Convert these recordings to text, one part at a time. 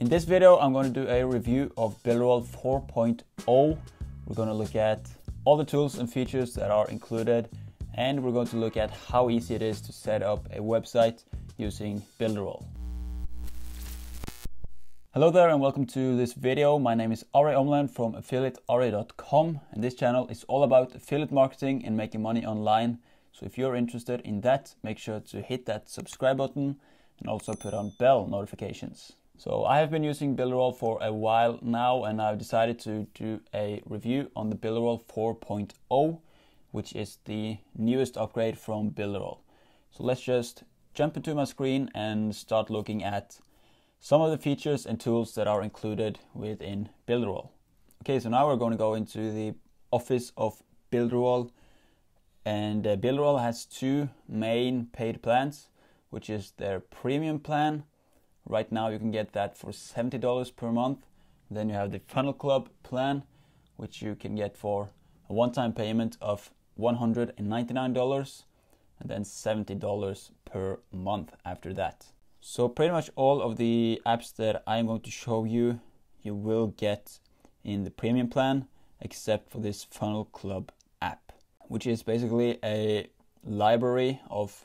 In this video, I'm going to do a review of Builderall 4.0. We're going to look at all the tools and features that are included, and we're going to look at how easy it is to set up a website using Builderall. Hello there and welcome to this video. My name is Are Omland from affiliateare.com and this channel is all about affiliate marketing and making money online. So if you're interested in that, make sure to hit that subscribe button and also put on bell notifications. So I have been using Builderall for a while now and I've decided to do a review on the Builderall 4.0 which is the newest upgrade from Builderall. So let's just jump into my screen and start looking at some of the features and tools that are included within Builderall. Okay, so now we're going to go into the office of Builderall and uh, Builderall has two main paid plans which is their premium plan Right now you can get that for $70 per month. Then you have the Funnel Club plan, which you can get for a one-time payment of $199 and then $70 per month after that. So pretty much all of the apps that I'm going to show you, you will get in the premium plan, except for this Funnel Club app, which is basically a library of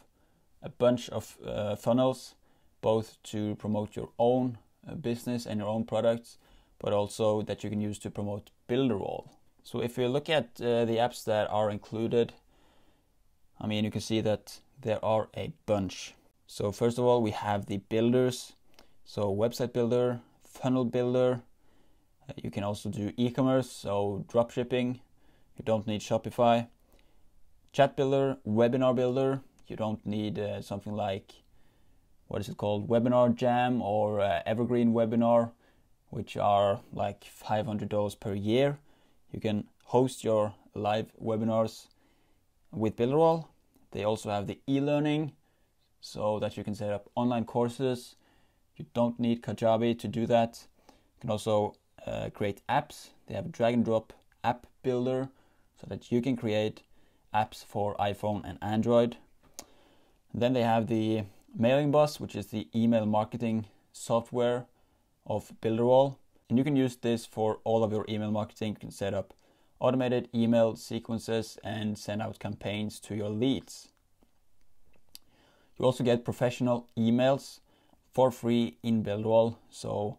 a bunch of uh, funnels both to promote your own uh, business and your own products, but also that you can use to promote Builderall. So if you look at uh, the apps that are included, I mean, you can see that there are a bunch. So first of all, we have the builders. So website builder, funnel builder. Uh, you can also do e-commerce, so drop shipping. You don't need Shopify. Chat builder, webinar builder. You don't need uh, something like what is it called WebinarJam or uh, evergreen webinar which are like $500 per year. You can host your live webinars with builderall they also have the e-learning so that you can set up online courses. You don't need kajabi to do that. You can also uh, create apps. They have a drag and drop app builder so that you can create apps for iphone and android. Then they have the MailingBoss, which is the email marketing software of Builderall. And you can use this for all of your email marketing. You can set up automated email sequences and send out campaigns to your leads. You also get professional emails for free in Builderall. So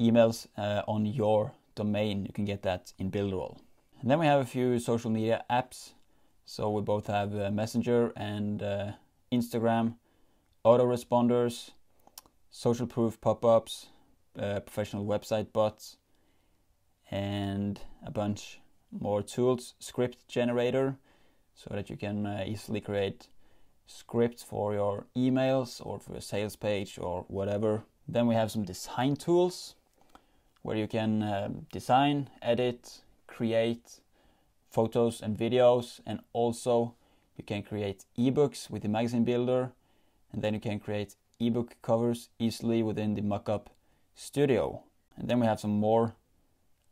emails uh, on your domain, you can get that in Builderall. And then we have a few social media apps. So we both have uh, Messenger and uh, Instagram autoresponders, social proof pop ups, uh, professional website bots, and a bunch more tools. Script generator, so that you can uh, easily create scripts for your emails or for your sales page or whatever. Then we have some design tools where you can uh, design, edit, create photos and videos, and also you can create ebooks with the magazine builder and then you can create ebook covers easily within the Mockup Studio. And then we have some more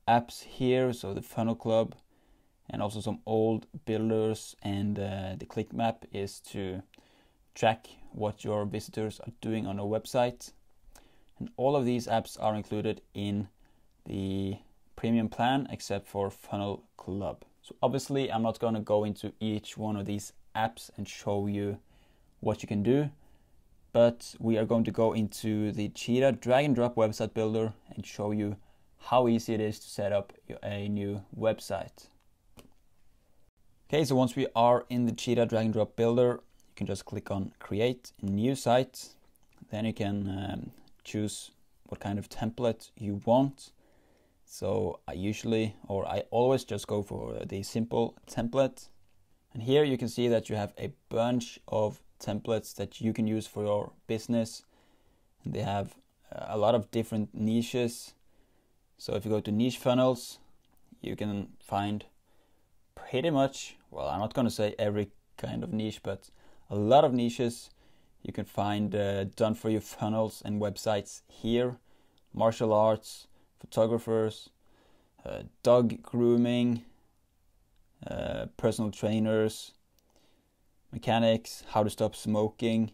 apps here, so the Funnel Club, and also some old builders. And uh, the Click Map is to track what your visitors are doing on a website. And all of these apps are included in the premium plan except for Funnel Club. So obviously I'm not going to go into each one of these apps and show you what you can do but we are going to go into the Cheetah drag and drop website builder and show you how easy it is to set up a new website. Okay, so once we are in the Cheetah drag and drop builder, you can just click on create new site. Then you can um, choose what kind of template you want. So I usually, or I always just go for the simple template. And here you can see that you have a bunch of templates that you can use for your business. And they have uh, a lot of different niches. So if you go to niche funnels, you can find pretty much, well, I'm not going to say every kind of niche, but a lot of niches you can find uh, done for you funnels and websites here. Martial arts, photographers, uh, dog grooming, uh, personal trainers, mechanics, how to stop smoking,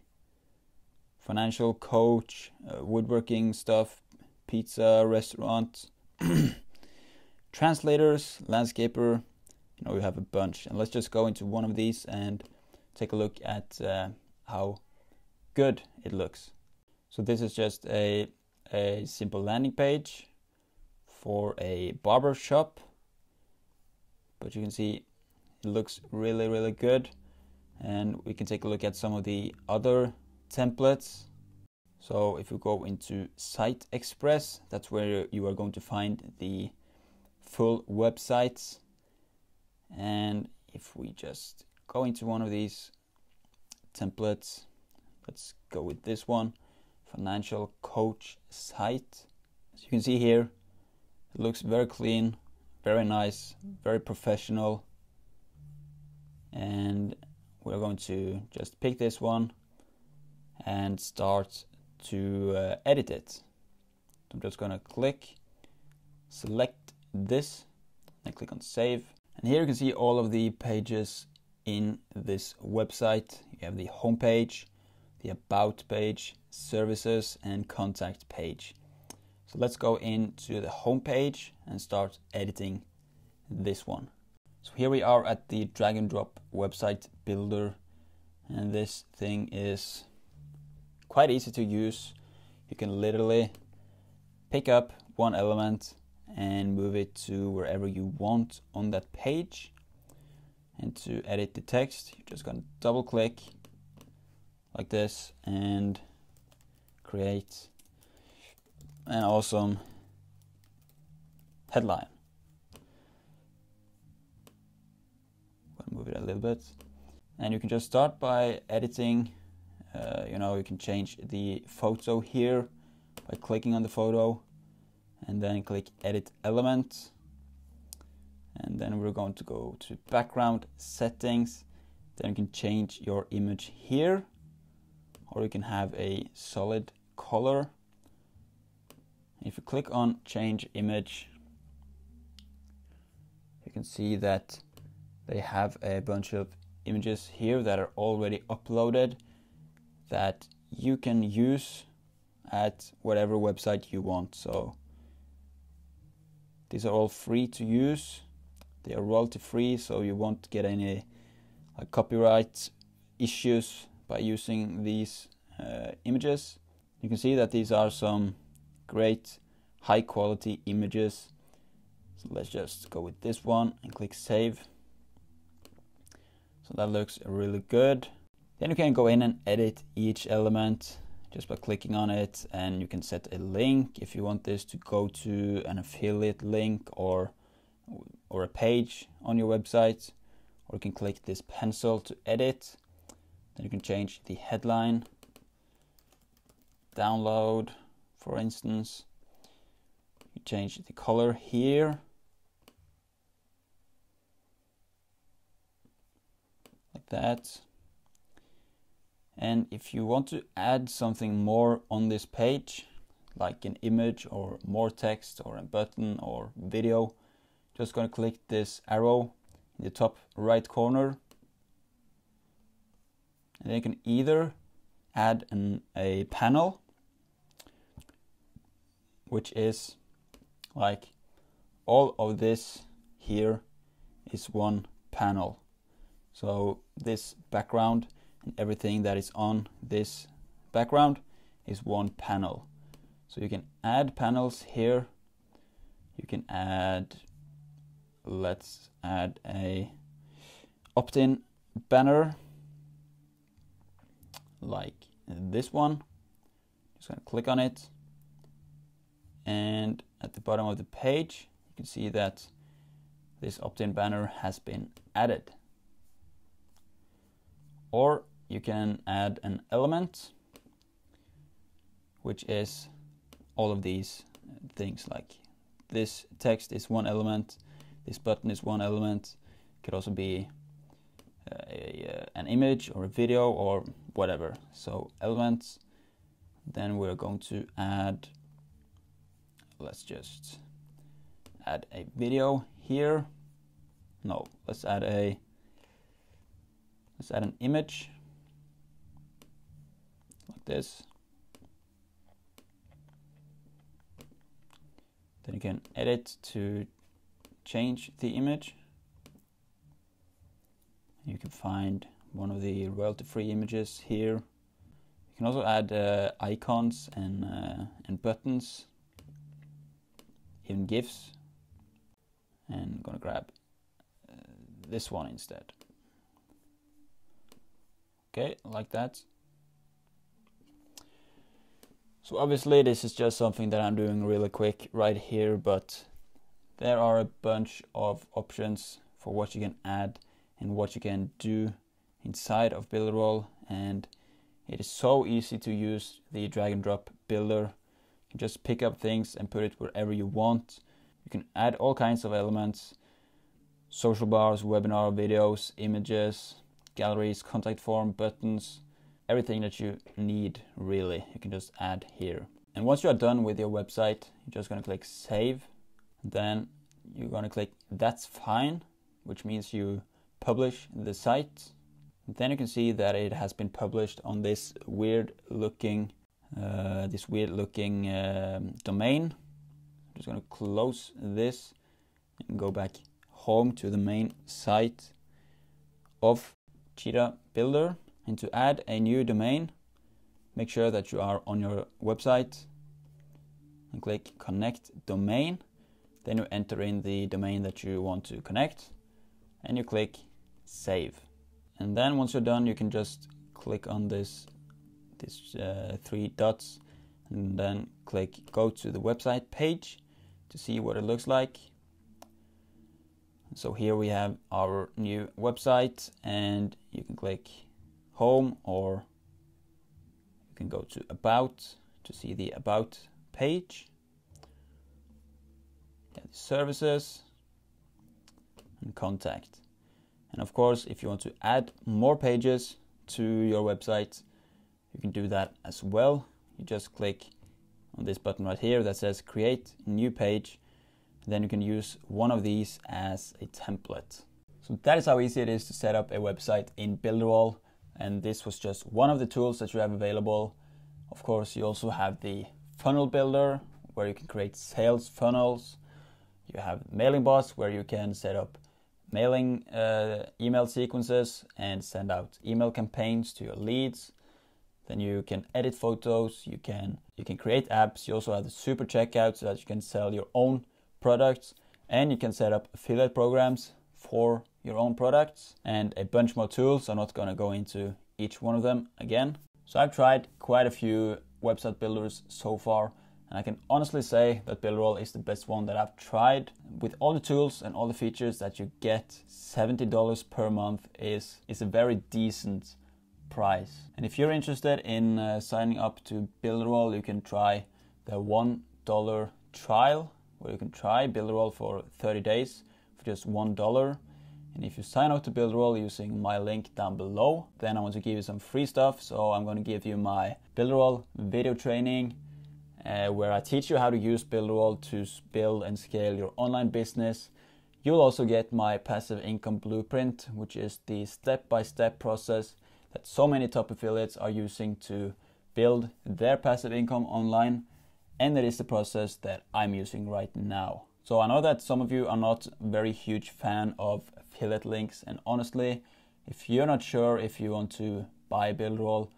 financial coach, uh, woodworking stuff, pizza restaurant, translators, landscaper. You know, we have a bunch. And let's just go into one of these and take a look at uh, how good it looks. So this is just a, a simple landing page for a barber shop. But you can see it looks really, really good. And we can take a look at some of the other templates. So if you go into Site Express, that's where you are going to find the full websites. And if we just go into one of these templates, let's go with this one, financial coach site. As you can see here, it looks very clean, very nice, very professional. And we're going to just pick this one and start to uh, edit it. I'm just going to click, select this, and click on save. And here you can see all of the pages in this website. You have the home page, the about page, services, and contact page. So let's go into the home page and start editing this one. So here we are at the drag and drop website builder and this thing is quite easy to use. You can literally pick up one element and move it to wherever you want on that page. And to edit the text, you're just going to double click like this and create an awesome headline. Move it a little bit, and you can just start by editing. Uh, you know, you can change the photo here by clicking on the photo, and then click Edit Element. And then we're going to go to Background Settings. Then you can change your image here, or you can have a solid color if you click on change image, you can see that they have a bunch of images here that are already uploaded that you can use at whatever website you want. So these are all free to use. They are royalty free, so you won't get any copyright issues by using these uh, images. You can see that these are some great high quality images. So let's just go with this one and click save. So that looks really good. Then you can go in and edit each element just by clicking on it and you can set a link if you want this to go to an affiliate link or or a page on your website or you can click this pencil to edit then you can change the headline download for instance. You change the color here. Like that. And if you want to add something more on this page, like an image or more text or a button or video, just going to click this arrow in the top right corner. And then you can either add an, a panel which is like all of this here is one panel. So this background and everything that is on this background is one panel. So you can add panels here. You can add, let's add a opt-in banner like this one. Just gonna click on it and at the bottom of the page you can see that this opt-in banner has been added or you can add an element which is all of these things like this text is one element this button is one element it could also be uh, a, uh, an image or a video or whatever so elements then we're going to add let's just add a video here. No, let's add a let's add an image like this. Then you can edit to change the image. You can find one of the royalty-free images here. You can also add uh, icons and, uh, and buttons, even GIFs. And I'm gonna grab uh, this one instead. Okay, like that. So obviously this is just something that I'm doing really quick right here, but there are a bunch of options for what you can add and what you can do inside of Builderall and it is so easy to use the drag and drop builder. You just pick up things and put it wherever you want. You can add all kinds of elements, social bars, webinar videos, images, galleries, contact form, buttons, everything that you need really you can just add here. And once you are done with your website you're just going to click save then you're going to click that's fine which means you publish the site. Then you can see that it has been published on this weird looking uh, this weird looking um, domain. I'm just going to close this and go back home to the main site of Cheetah Builder and to add a new domain make sure that you are on your website and click connect domain. Then you enter in the domain that you want to connect and you click save. And then once you're done you can just click on this this uh, three dots and then click go to the website page to see what it looks like so here we have our new website and you can click home or you can go to about to see the about page. The services and contact. And of course if you want to add more pages to your website you can do that as well. You just click on this button right here that says create new page then you can use one of these as a template so that is how easy it is to set up a website in Builderall and this was just one of the tools that you have available. Of course, you also have the funnel builder where you can create sales funnels. You have MailingBoss where you can set up mailing uh, email sequences and send out email campaigns to your leads. Then you can edit photos, you can you can create apps. You also have the super checkout so that you can sell your own products and you can set up affiliate programs for your own products and a bunch more tools. I'm not going to go into each one of them again. So I've tried quite a few website builders so far and I can honestly say that Builderall is the best one that I've tried. With all the tools and all the features that you get, $70 per month is, is a very decent price. And if you're interested in uh, signing up to Builderall, you can try the $1 trial where you can try Builderall for 30 days for just $1 and if you sign up to Builderall using my link down below, then I want to give you some free stuff. So I'm going to give you my Builderall video training uh, where I teach you how to use Builderall to build and scale your online business. You'll also get my passive income blueprint, which is the step-by-step process that so many top affiliates are using to build their passive income online. And it is the process that I'm using right now. So I know that some of you are not very huge fan of affiliate links and honestly, if you're not sure if you want to buy Builderall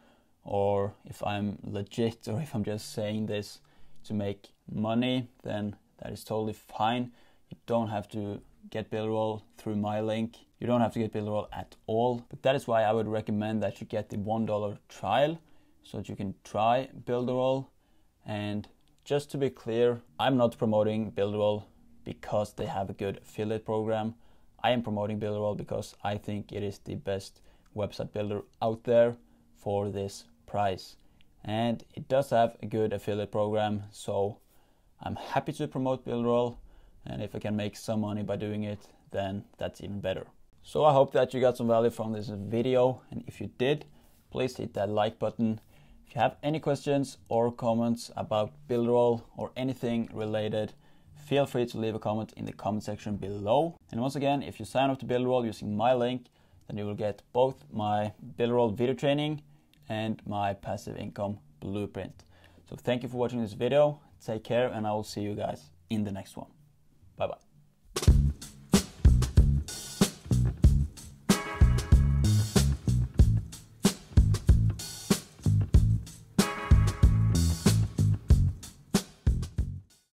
or if I'm legit or if I'm just saying this to make money, then that is totally fine. You don't have to get Builderall through my link. You don't have to get Builderall at all. But that is why I would recommend that you get the $1 trial so that you can try Builderall. And just to be clear, I'm not promoting Builderall because they have a good affiliate program. I am promoting Builderall because I think it is the best website builder out there for this price. And it does have a good affiliate program, so I'm happy to promote Builderall. And if I can make some money by doing it, then that's even better. So I hope that you got some value from this video. And if you did, please hit that like button. If you have any questions or comments about Builderall or anything related, feel free to leave a comment in the comment section below. And once again, if you sign up to Builderall using my link, then you will get both my Builderall video training and my passive income blueprint. So thank you for watching this video. Take care and I will see you guys in the next one. Bye bye.